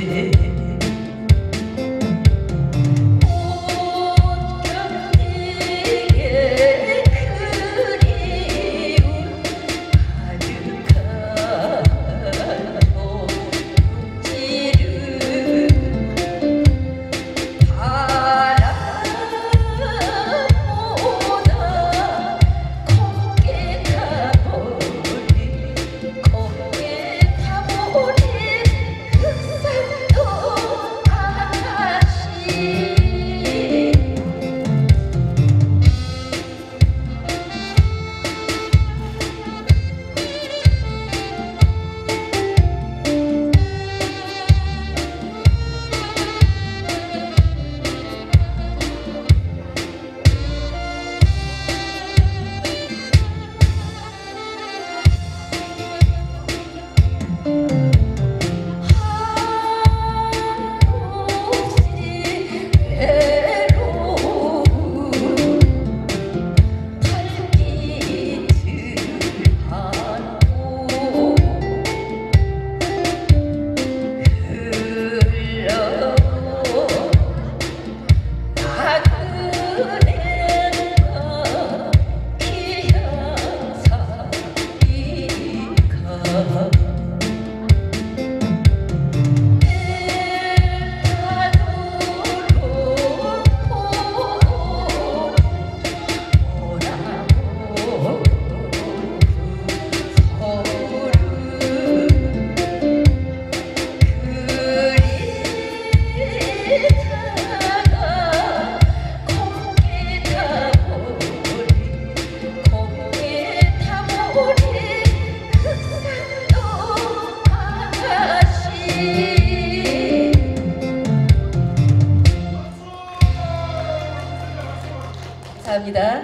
day. 감사합니다.